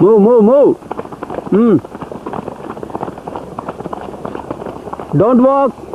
Move, move, move. Hmm. Don't walk.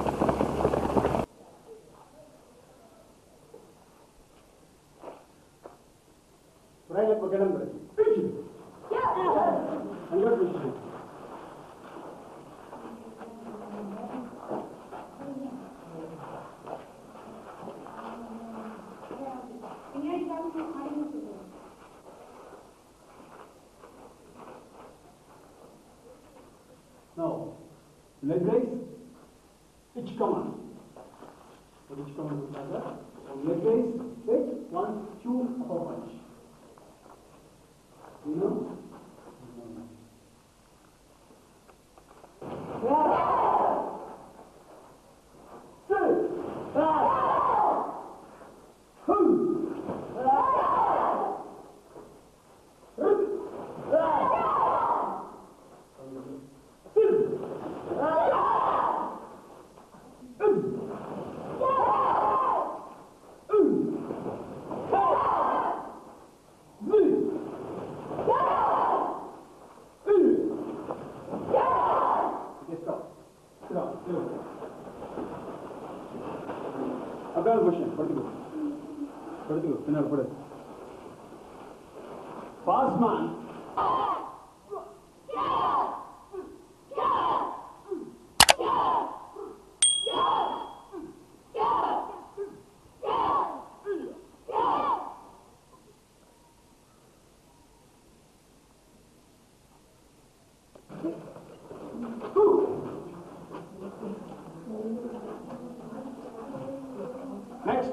Next.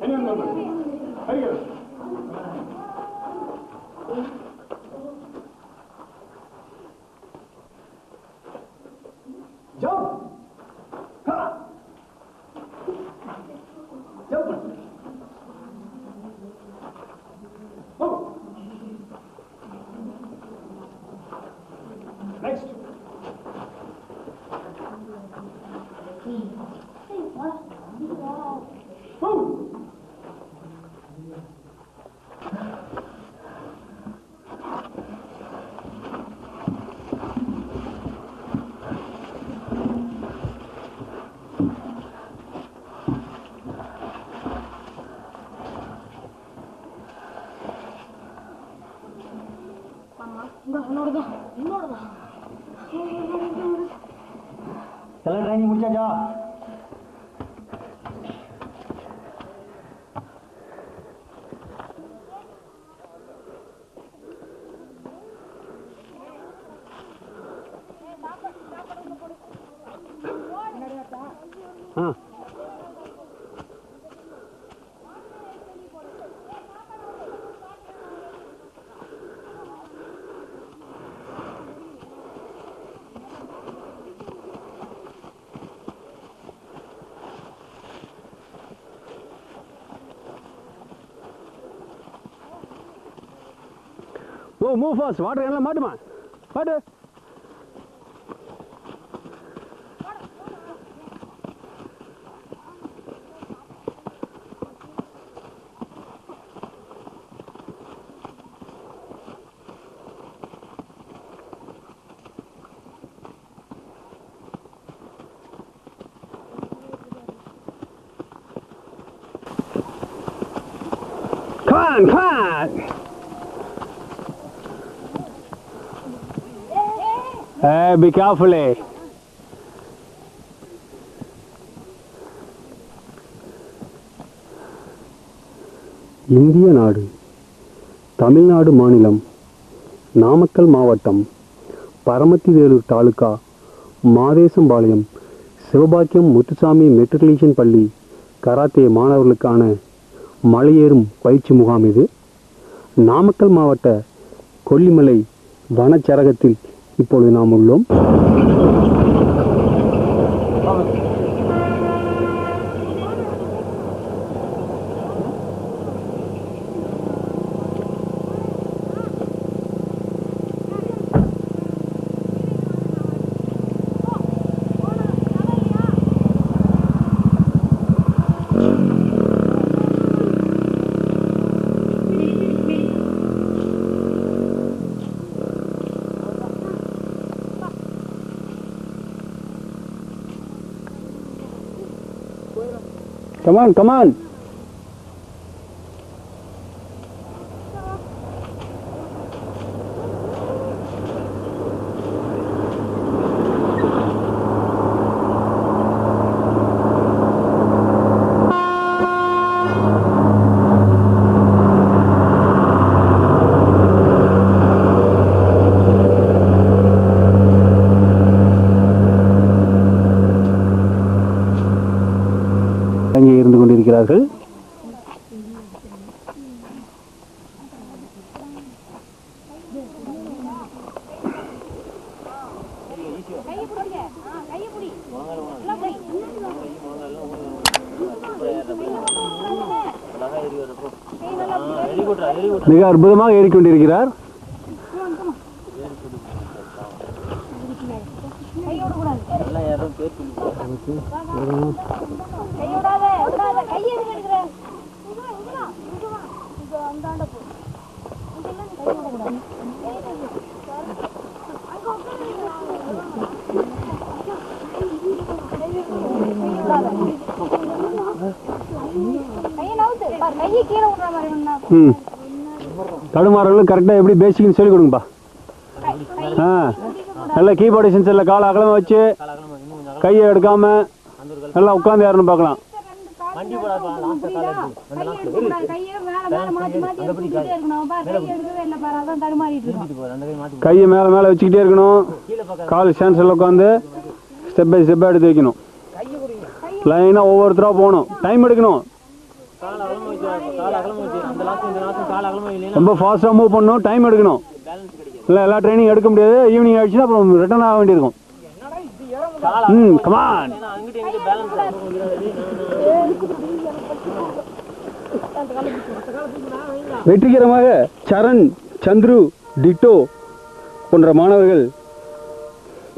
Any other number? Very. உன்னோடதான் உன்னோடதான் எல்லாம் training முடிச்சாச்சா? ஓ move fast water எல்லாம் மாட்டுமா மாட்டு Come on, come on. Hey, be careful. eh. இந்திய நாடு தமிழ்நாடு மாநிலம் நாமக்கல் மாவட்டம் பரமத்திவேலூர் தாலுகா மாதேசம்பாளையம் சிவபாக்கியம் முத்துசாமி மெட்ரிகுலேஷன் பள்ளி கராத்தே மாணவர்களுக்கான மலையேறும் பயிற்சி முகாம் இது நாமக்கல் மாவட்ட கொல்லிமலை வனச்சரகத்தில் இப்பொழுது நாம் உள்ளோம். கமான் கமான் அங்கே இருந்து கொண்டிருக்கிறார்கள் மிக அற்புதமாக ஏறிக்கொண்டிருக்கிறார் கையை விடக்கூடாது கையை விடாத விடாத கையை எதுக்கு எடுக்கிற இங்க வா, இங்க வா, இங்க வா. இங்க அந்தாண்ட போ இங்கெல்லாம் நீ கையை விடக்கூடாது கையை தூக்கு. அங்க உட்காரு. கையை விடாத. கையை நவுத்து பாரு, கையை கீழே விடுற மாதிரி வேணா ம் தடுமாறவர்கள் கரெக்டாக எப்படி பேசிக்னு சொல்லிக் கொடுங்கப்பா. ஆ நல்ல கீபோர்டு சென்சரில் காலை அகலமாக வச்சு கையை எடுக்காம நல்லா உட்காந்து யாருன்னு பார்க்கலாம். கையை மேலே மேலே வச்சுக்கிட்டே இருக்கணும். கால் சென்சரில் உட்காந்து ஸ்டெப் பை ஸ்டெப்பாக எடுத்து வைக்கணும். லைனாக ஒவ்வொருத்தராக போகணும். டைம் எடுக்கணும். ரொம்ப ஃபாஸ்ட்டாக மூவ் பண்ணணும் டைம் எடுக்கணும். இல்லை எல்லா ட்ரைனிங் எடுக்க முடியாது. ஈவினிங் ஆயிடுச்சுன்னா அப்புறம் ரிட்டர்ன் ஆக வேண்டியிருக்கும் ம் கமான் வெற்றிகரமாக சரண் சந்துரு டிட்டோ போன்ற மாணவர்கள்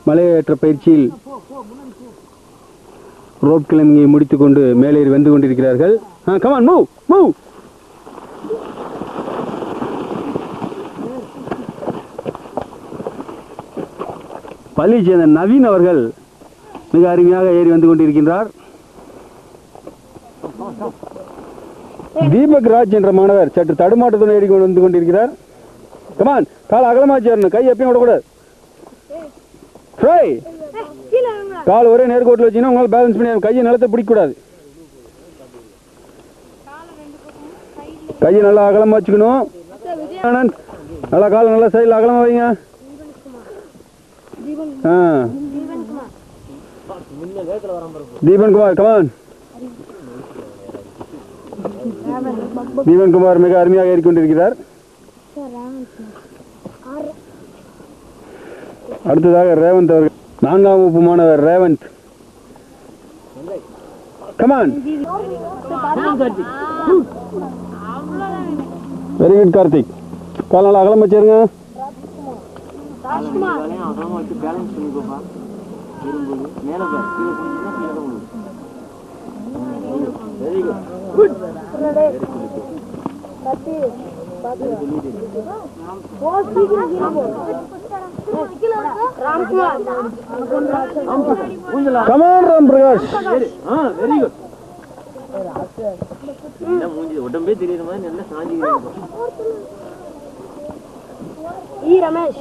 மலையேற்ற பயிற்சியில் ரோப் கிளம்பியை முடித்துக்கொண்டு மேலே வந்து கொண்டிருக்கிறார்கள். கமான் மூவ் மூவ் பள்ளி சேர்ந்த நவீன் அவர்கள் மிக அருமையாக ஏறி வந்து கொண்டிருக்கின்றார். தீபக் ராஜ் என்ற மாணவர் சற்று தடுமாட்டத்துடன் ஏறி கொண்டு வந்து கொண்டிருக்கிறார். கமான் கால் அகலமா சேரணும் கை எப்பயும் விடக்கூடாது ட்ரை கால் ஒரே நேர்கோட்டில் வச்சீங்கன்னா உங்களால் பேலன்ஸ் பண்ணி கையை நிலத்தை பிடிக்கக்கூடாது. கையை நல்லா அகலமாக வச்சுக்கணும். நல்லா கால் நல்லா சைடில் அகலமாக வைங்க. ஆ. தீபன் குமார் கமான் தீபன் குமார் மிக அருமையாக ஏறிக்கொண்டிருக்கிறார் அடுத்ததாக ரேவந்த் அவர்கள். நான்காம் வகுப்பு மாணவர் Revanth. Come on very good Karthik கால் அகலம் வச்சிருங்க balance very good come on Ram Prakash very good மூஞ்சி உடம்பே தெரியுற மாதிரி நல்லா சாஞ்சிக்கிறீங்க ஈ ரமேஷ்.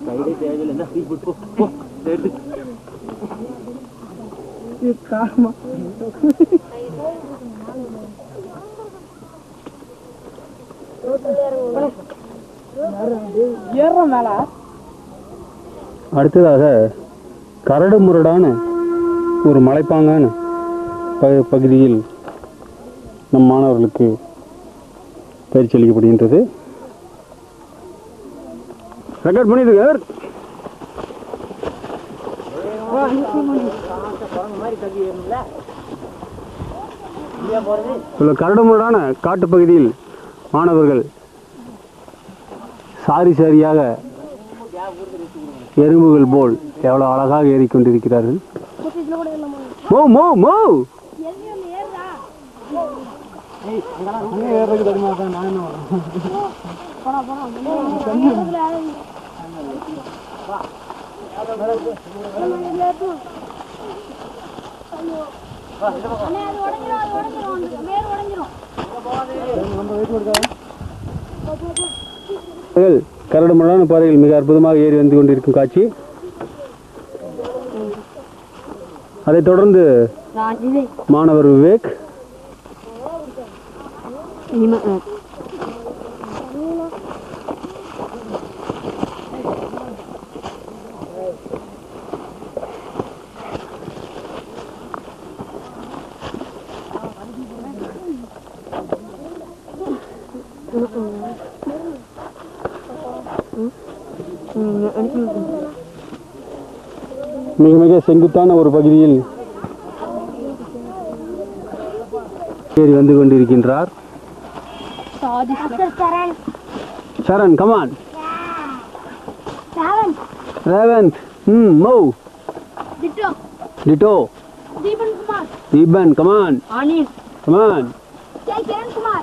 கைடே தேவையில்லை என்ன? சீட் போ எடுத்து அடுத்ததாக கரடு முரடான ஒரு மலைப்பாங்கான ப பகுதியில் நம் மாணவர்களுக்கு பயிற்சி அளிக்கப்படுகின்றது. ரெக்கார்ட் பண்ணிடுங்க உள்ள கரடுமுரடான காட்டுப் பகுதியில் மாணவர்கள் சாரி சாரியாக எறும்புகள் போல் எவ்வளோ அழகாக ஏறிக்கொண்டிருக்கிறார்கள் மோ மோ மோ! போனா போனா கரடுமுரடான பாறையில் மிக அற்புதமாக ஏறி வந்து கொண்டிருக்கும் காட்சி. அதைத் தொடர்ந்து மாணவர் விவேக் மிக மிக செங்குத்தான ஒரு பகுதியில் ஏறி வந்து கொண்டிருக்கின்றார் சரண் கமான் ரேவந்த் ம் மௌ Ditto. Ditto Deepan Kumar. Deepan come on come on K. Kiran Kumar.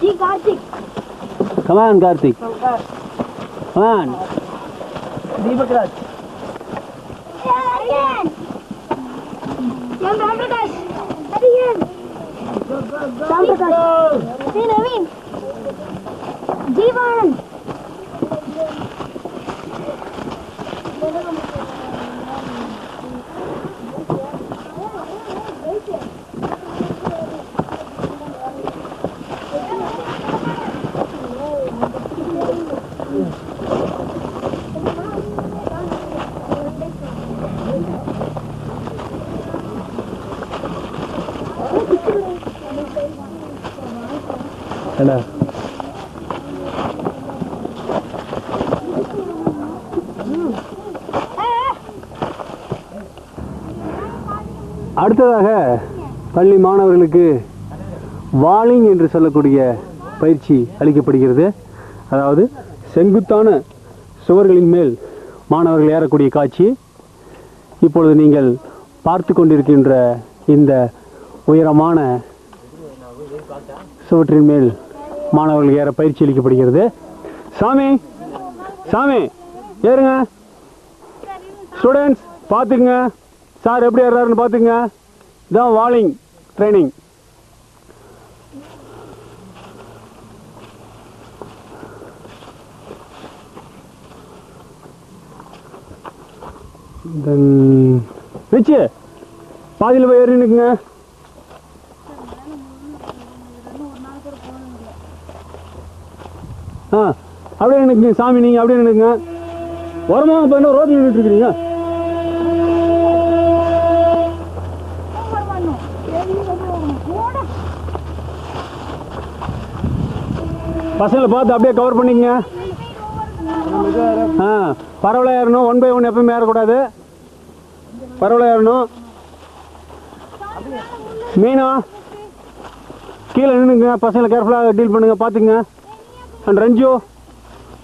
G. Karthik. Come on Karthik come on Deepakraj Yang berapa guys? Tadi Yan. Sampai guys. Sini Win. Jivan. என்ன? அடுத்ததாக பள்ளி மாணவர்களுக்கு வாலிங் என்று சொல்லக்கூடிய பயிற்சி அளிக்கப்படுகிறது. அதாவது செங்குத்தான சுவர்களின் மேல் மாணவர்கள் ஏறக்கூடிய காட்சி. இப்பொழுது நீங்கள் பார்த்து கொண்டிருக்கின்ற இந்த உயரமான சுவற்றின் மேல் மாணவர்கள் ஏற பயிற்சி அளிக்கப்படுகிறது. சாமி சாமி ஏறுங்க. ஸ்டூடெண்ட்ஸ் பார்த்துக்குங்க. சார் எப்படி ஏறாருன்னு பார்த்துக்குங்க. இதான் வாலிங் ட்ரைனிங் தென் ரிச்சு பாதியில் போய் ஏறி ஆ அப்படியே நினைக்குங்க சாமி நீங்கள் அப்படியே நினைக்குங்க உரமாக இப்போ என்ன ரோட்டில் நின்றுட்டு இருக்கிறீங்க? பசங்களை பார்த்து அப்படியே கவர் பண்ணிக்கங்க. ஆ பரவலாக ஏறணும் ஒன் பை ஒன் எப்பவுமே ஏறக்கூடாது. பரவலாக ஏறணும். மீனா கீழே நின்றுங்க பசங்களை கேர்ஃபுல்லாக டீல் பண்ணுங்கள் பார்த்துங்க அண்ட் ரஞ்சு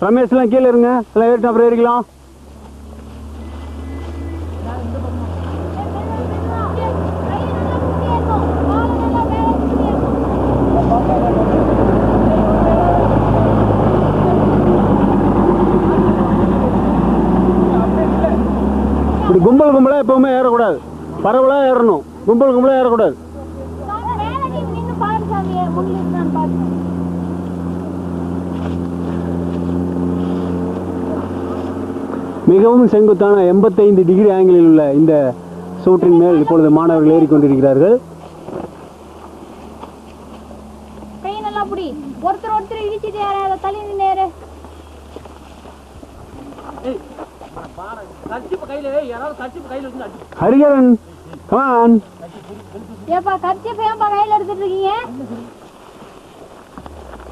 ரமேஷ்லாம் கீழே இருங்க. எல்லாம் ஏறிட்டு அப்புறம் ஏறிக்கலாம். இப்படி கும்பல் கும்பலாக எப்பவுமே ஏறக்கூடாது. பரவலாக ஏறணும். கும்பல் கும்பலாக ஏறக்கூடாது. மிகவும் செங்குத்தான எண்பத்தைந்து டிகிரி ஆங்கிளில் உள்ள இந்த சூட்டின் மேல் இப்பொழுது மாணவர்கள் ஏறிக்கொண்டிருக்கிறார்கள். கை நல்லா புடி. ஒருத்தர் ஒருத்தர் இடிச்சிட்டு யாராவது தள்ளி நின்று ஹரிகரன் கமான் ஏப்பா கட்சி ஏன்பா கையில எடுத்துட்டு இருக்கீங்க?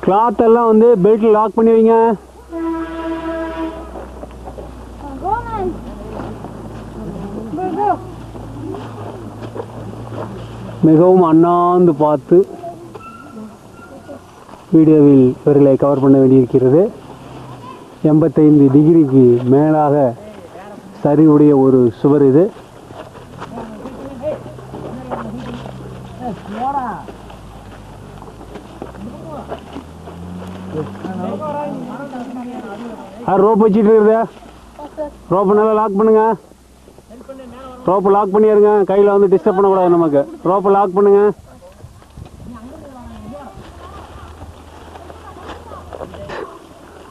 கிளாத் எல்லாம் வந்து பெல்ட் லாக் பண்ணி வைங்க. மிகவும் அண்ணாந்து பார்த்து வீடியோவில் இவர்களை கவர் பண்ண வேண்டியிருக்கிறது. எண்பத்தைந்து டிகிரிக்கு மேலாக சரிவுடைய ஒரு சுவர் இது. ரோப் வச்சுட்டு இருக்குதா ரோப்பை நல்லா லாக் பண்ணுங்க. ரோப்பை லாக் பண்ணிடுங்க கையில் வந்து டிஸ்டர்ப் பண்ணக்கூடாது நமக்கு. ரோப்பை லாக் பண்ணுங்க.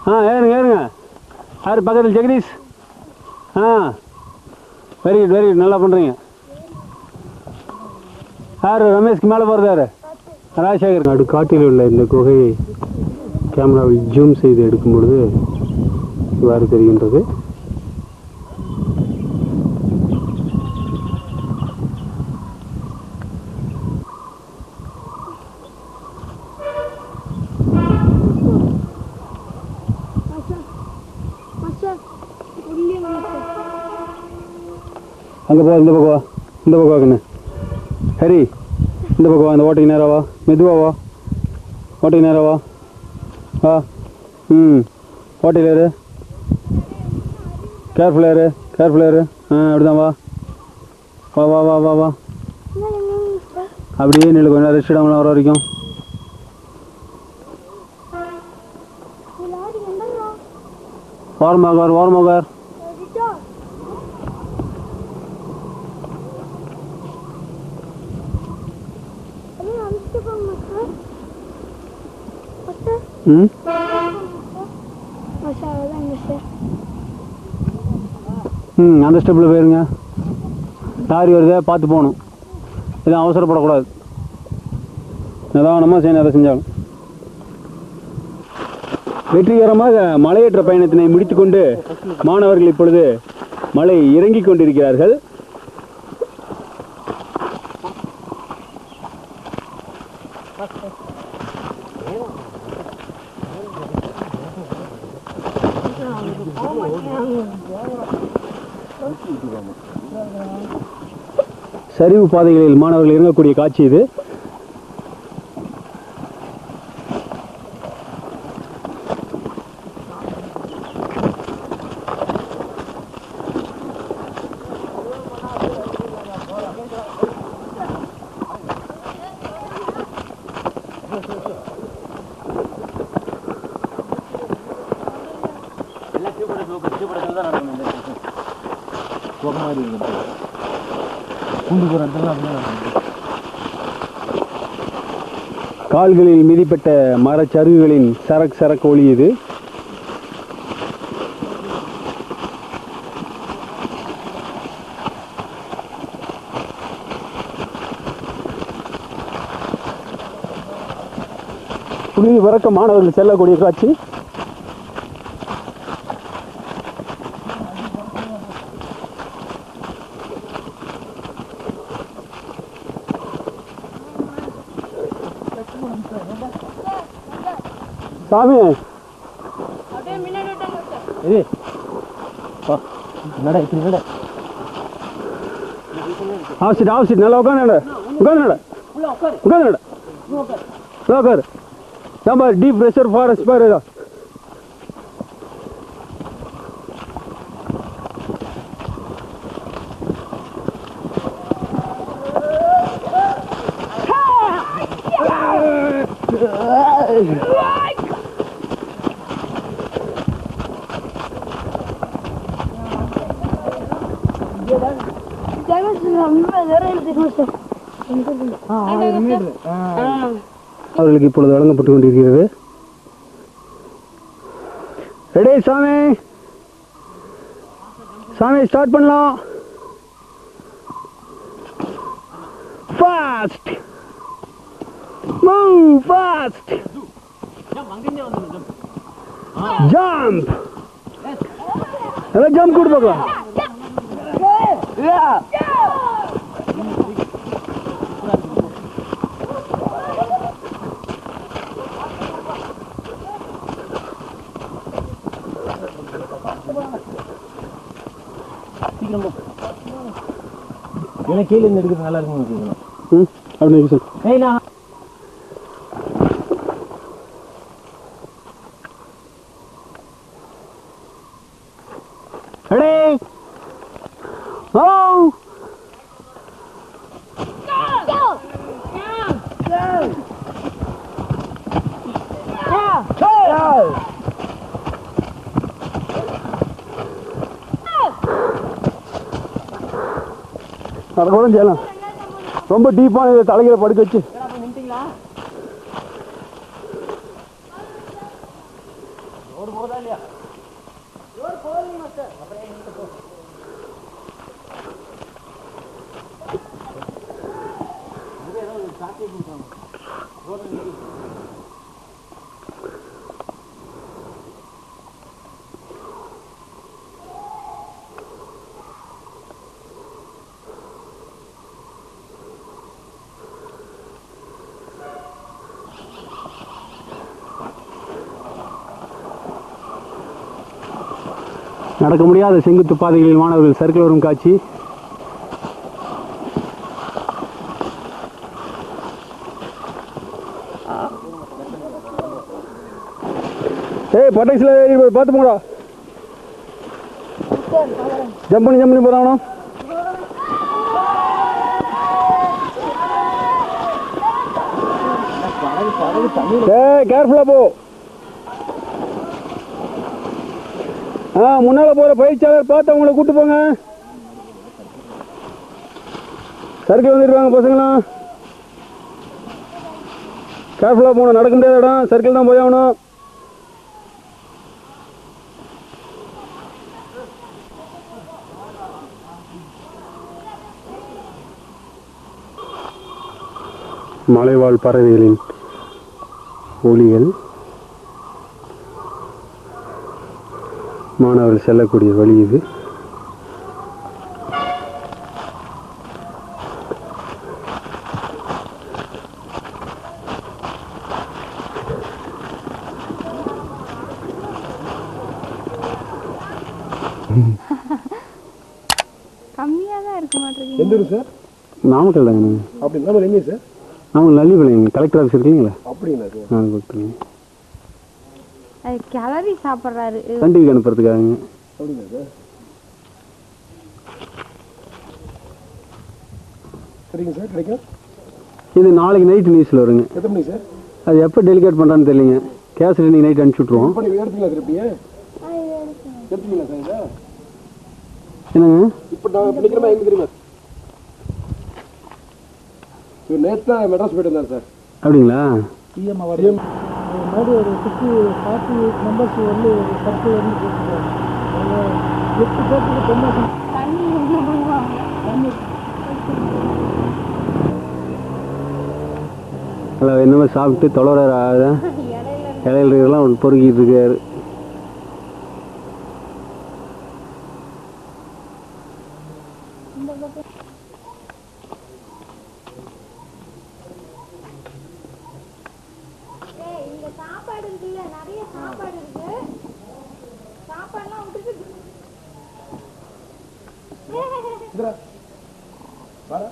ஆ ஏறுங்க ஏறுங்க. யார் பக்கத்தில்? ஜெகதீஷ்? ஆ. வெரி குட் வெரி குட் நல்லா பண்ணுறீங்க யார்? ரமேஷ்க்கு மேலே போகிறது யார் ராஜசேகர் நடுக்காட்டில் உள்ள இந்த குகையை கேமராவில் ஜூம் செய்து எடுக்கும் பொழுது இவ்வாறு தெரிகின்றது. அங்கே போ இந்த பக்கம் வா. இந்த பக்கம் வாங்கண்ணே ஹரி இந்த பக்கம் வா. இந்த ஓட்டைக்கு நேரா வா. மெதுவா வா. ஓட்டைக்கு நேரா வா. வா. ம். ஓட்டையில் ஏறு. கேர்ஃபுல்லாக ஏறு. கேர்ஃபுல்லாக ஏறு. ஆ அப்படிதான் வா. வா வா வா வா வா. அப்படியே நில்லு. கொஞ்சம் ரெஸ்ட் இடாமல் வர வரைக்கும். ஓரமாக ஓரமாக உட்கார் எடிட்டா அது அமிச்சு போ மாஸ்டர் மாஸ்டர் ம் ம் அந்த ஸ்டெப்பில் போயிருங்க. லாரி வருதே பார்த்து போகணும். எதுவும் அவசரப்படக்கூடாது. நிதானமாக செய்யணும் எதை செஞ்சாலும். வெற்றிகரமாக மலையேற்ற பயணத்தினை முடித்துக்கொண்டு மாணவர்கள் இப்பொழுது மலை இறங்கிக் கொண்டிருக்கிறார்கள். சரிவு பாதைகளில் மாணவர்கள் இறங்கக்கூடிய காட்சி இது எல்லாம் டியூப் எடுத்து டியூப் போகிற கால்களில் மிதிப்பட்ட மரச்சருகுகளின் சரக் சரக் ஒளி இது. புழுதி பறக்க மாணவர்கள் செல்லக்கூடிய காட்சி. சாமி அப்படியே முன்னாடி விட்டாங்க மாஸ்டர் இது வா நட இப்படி நட ஆசிட் ஆசிட் நல்லா உட்காந்து நட உட்காந்து நட உட்காந்து நட நல்லா உட்காரு ஏன்பா அவர்களுக்கு இப்பொழுது வழங்கப்பட்டு கொண்டிருக்கிறது. ரெடி சாமி. சாமி ஸ்டார்ட் பண்ணலாம். ஃபாஸ்ட் மூவ் ஃபாஸ்ட் ஜம்ப் எல்லாம் ஜம்ப் கொடு பார்க்கலாம். எனக்கு கீழே இருந்து எடுக்கிறது நல்லா இருக்கும்னு வச்சுக்கணும் ம் அப்படி சொல்லு ஏய் நான் ரெடி ஓ அதை செய்யலாம். ரொம்ப டீப்பான இதை தலைகளை படுக்க வச்சு. நடக்க முடியாத செங்குத்து பாதைகளில் மாணவர்கள் சர்க்கிள் வரும் காட்சி. ஏய் பட்டாக்ஸில் ஏறி பார்த்து போங்கடா. ஜம்ப் பண்ணி ஜம்ப் பண்ணி போகிறாங்கண்ணா ஏய் கேர்ஃபுல்லாக போ. ஆ முன்னால் போகிற பயிற்சியாளர் பார்த்து அவங்கள கூப்பிட்டு போங்க. சர்க்கிள் வந்துருவாங்க பசங்களாம். கேர்ஃபுல்லாக போகணும் நடக்க முடியாத இடம். சர்க்கிள் தான் போய் ஆகணும். மலைவாழ் பறவைகளின் ஒளிகள் மாணவர்கள் செல்லக்கூடிய வழி இது. நாமக்கல் தாங்க அப்படி நம்ம எங்கே sir? Namakkal Nallipalayam collector office இருக்கீங்களா அப்படிங்களா சார்? நான் கொடுத்துருங்க அது கிளறி சாப்பிட்றாரு. அப்படிங்களா சார் சரிங்க சார் கிடைக்கும். இது நாளைக்கு நைட் நியூஸில் வருங்க. எத்தனை மணிக்கு சார்? அது எப்போ டெலிகேட் பண்ணுறான்னு தெரியலைங்க. கேஸ் இன்னைக்கு நைட் அனுப்பிச்சி விட்ருவோம் எடுத்துங்களா சார் இப்படியே எடுத்துங்களா சார் இதை? என்னங்க? இப்போ நான் படிக்கிறமா எங்கே தெரியுமா நேற்று தான் மெட்ராஸ் போயிட்டு இருந்தார் சார். அப்படிங்களா? மாதிரி ஒரு சிக்ஸ்டி ஃபார்ட்டி மெம்பர்ஸ் வந்து சர்க்கிள் வந்து போட்டுருக்காங்க எட்டு பேருக்கு ப்ரொமோஷன் தண்ணி அதில் என்னமோ சாப்பிட்டு தொலைற இடையில இலையில இருக்கிறதெல்லாம் பொறுக்கிட்டு இருக்காரு. சாப்பாடு இருக்கு. சாப்பாடுலாம் விட்டுட்டு வர.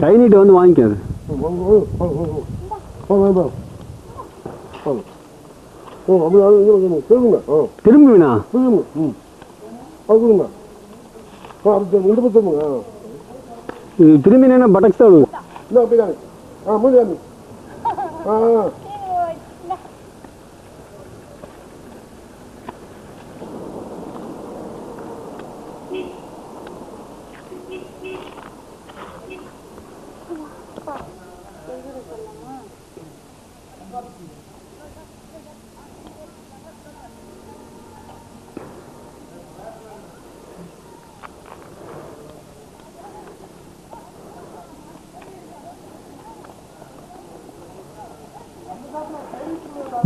கை நீட்டு வந்து வாங்கிக்காது ஆ திரும்புவினா சொல்லுங்க ம் அது சொல்லுங்க ஆ அது இந்த பக்கம் இது திரும்பினா பட்டக்ஸ் தான் விழுகும். இந்த அப்படி தானே ஆ தானே ஆ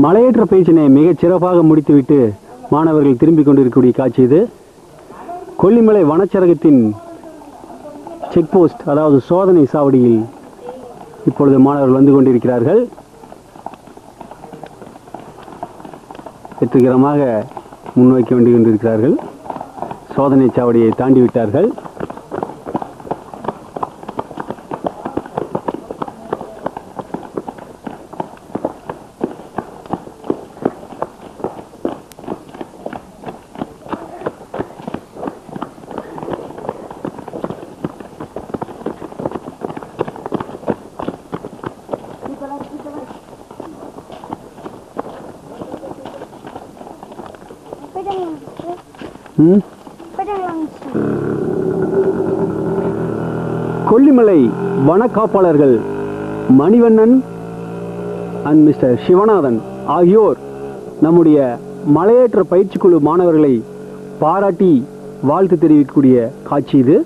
மலையேற்ற பயிற்சியினை மிகச் சிறப்பாக முடித்துவிட்டு மாணவர்கள் திரும்பிக் கொண்டிருக்கக்கூடிய காட்சி இது. கொல்லிமலை வனச்சரகத்தின் செக் போஸ்ட் அதாவது சோதனை சாவடியில் இப்பொழுது மாணவர்கள் வந்து கொண்டிருக்கிறார்கள். வெற்றிகரமாக முன்னோக்கி வந்து கொண்டிருக்கிறார்கள். சோதனை சாவடியை தாண்டி விட்டார்கள் கொல்லிமலை வன காப்பாளர்கள் மணிவண்ணன் அண்ட் மிஸ்டர் சிவநாதன் ஆகியோர் நம்முடைய மலையேற்ற பயிற்சி குழு மாணவர்களை பாராட்டி வாழ்த்து தெரிவிக்கக்கூடிய காட்சி இது.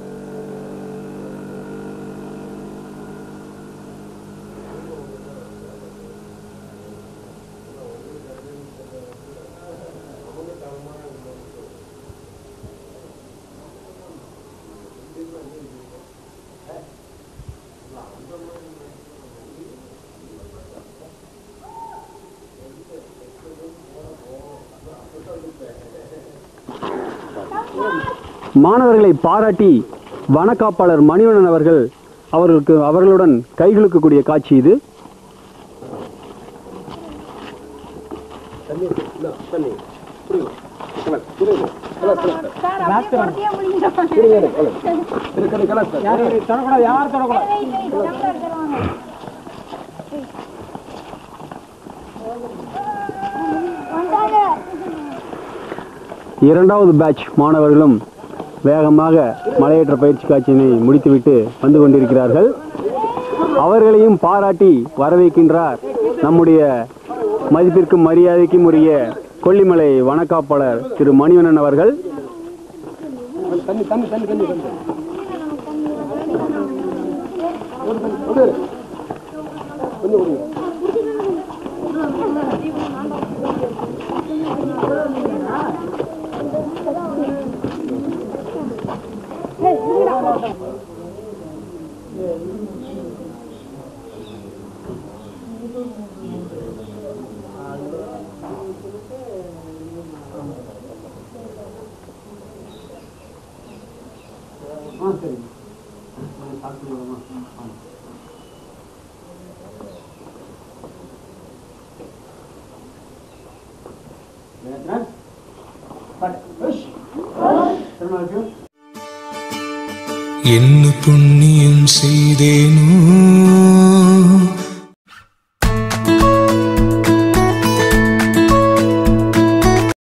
மாணவர்களை பாராட்டி வனக்காப்பாளர் மணிவண்ணன் அவர்கள் அவர்களுக்கு அவர்களுடன் கைகுலுக்கக்கூடிய காட்சி இது. இரண்டாவது பேட்ச் மாணவர்களும் வேகமாக மலையேற்ற பயிற்சி காட்சியினை முடித்துவிட்டு வந்து கொண்டிருக்கிறார்கள். அவர்களையும் பாராட்டி வரவேற்கின்றார் நம்முடைய மதிப்பிற்கும் மரியாதைக்கும் உரிய கொல்லிமலை வனக்காப்பாளர் திரு மணிவண்ணன் அவர்கள். கொஞ்சம் என்ன புண்ணியம் செய்தேனோ